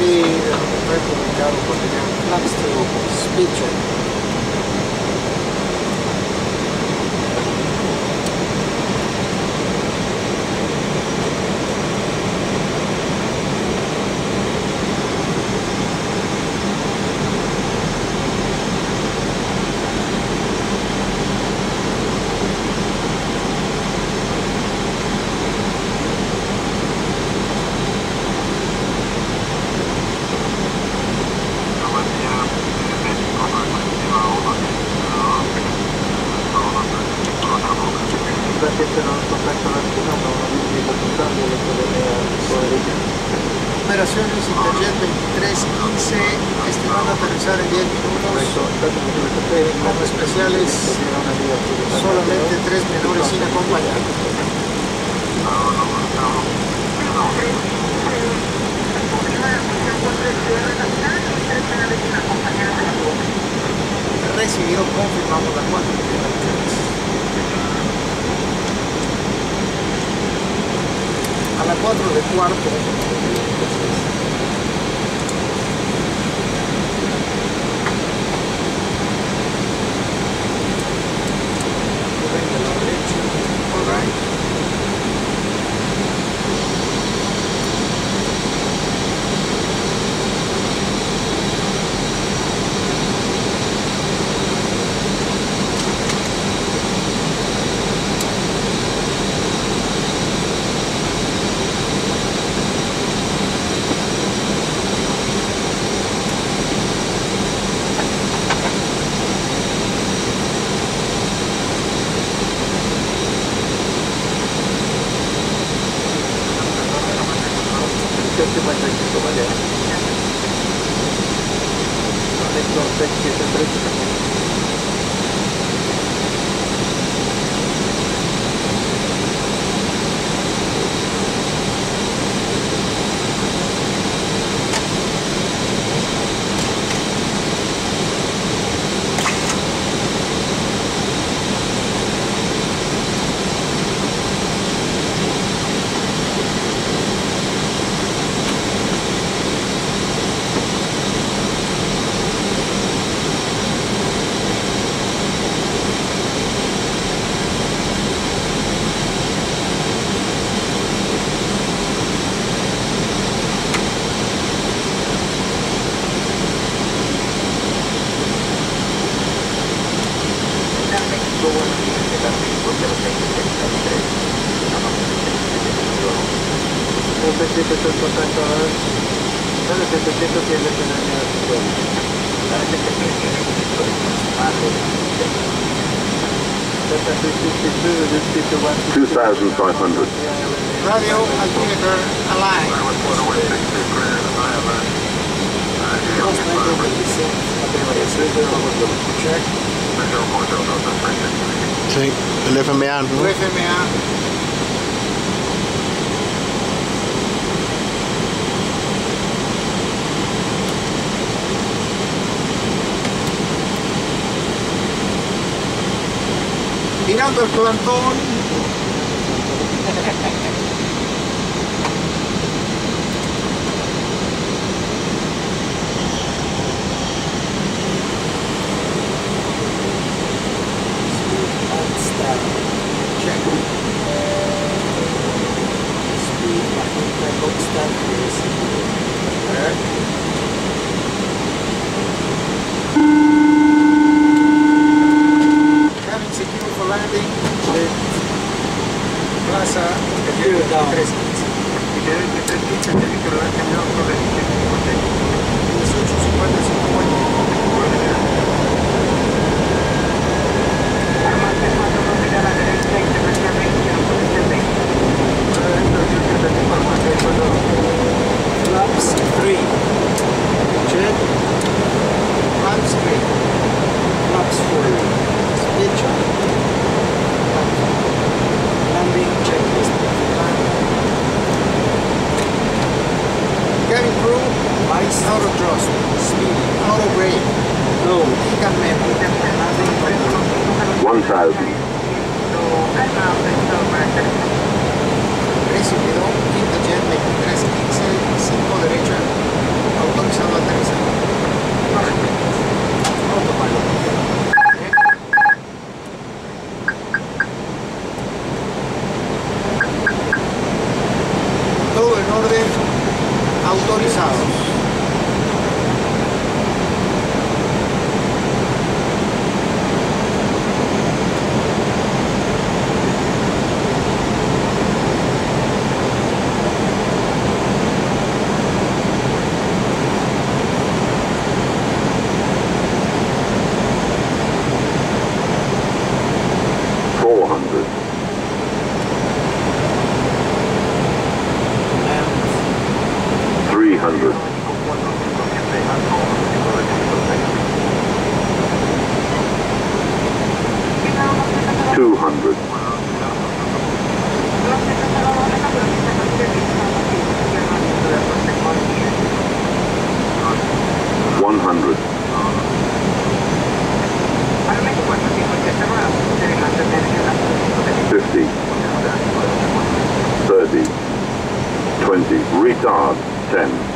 Fue publicado por Flaps to Speech. Operaciones Interjet 2315, estimando aterrizar en 10 minutos. Como especiales, solamente tres menores sin acompañar. Recibido, confirmamos la cuatro. A las 4 de cuarto. que eu tenho mais aqui para trabalhar. Não tem que ter 2,500. Radio and Juniper alive. Sí, el FMA, ¿no? FMA. Mirando el plantón. empresa, que, que, que, que, 1,000. 100. Two hundred. One hundred. Fifty. Thirty. Twenty. Retard. Ten.